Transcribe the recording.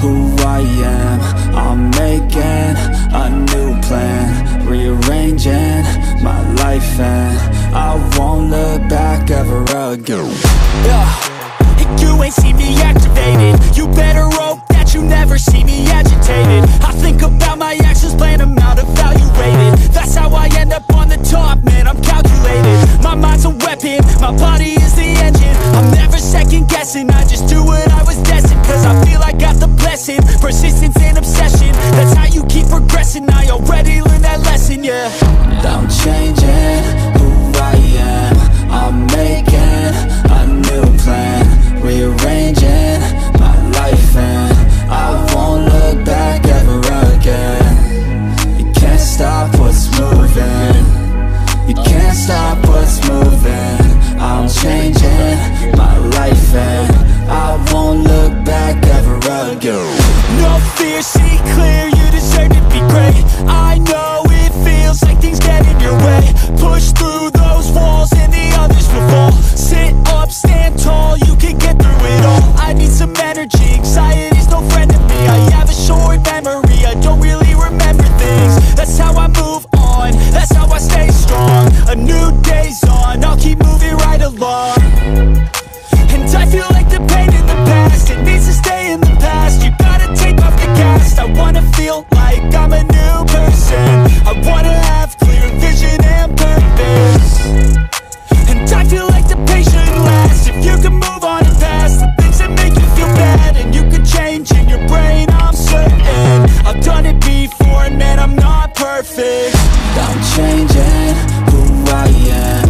who I am. I'm making a new plan Rearranging my life and I won't look back ever again. Yeah. You ain't see me activated. You better hope that you never see me agitated. Stop what's moving. I'm changing my life and law And I feel like the pain in the past It needs to stay in the past. You gotta take off the cast. I wanna feel like I'm a new person. I wanna have clear vision and purpose. And I feel like the patient lasts. If you can move on and past The things that make you feel bad And you can change in your brain, I'm certain. I've done it before and man, I'm not perfect. I'm changing who I am.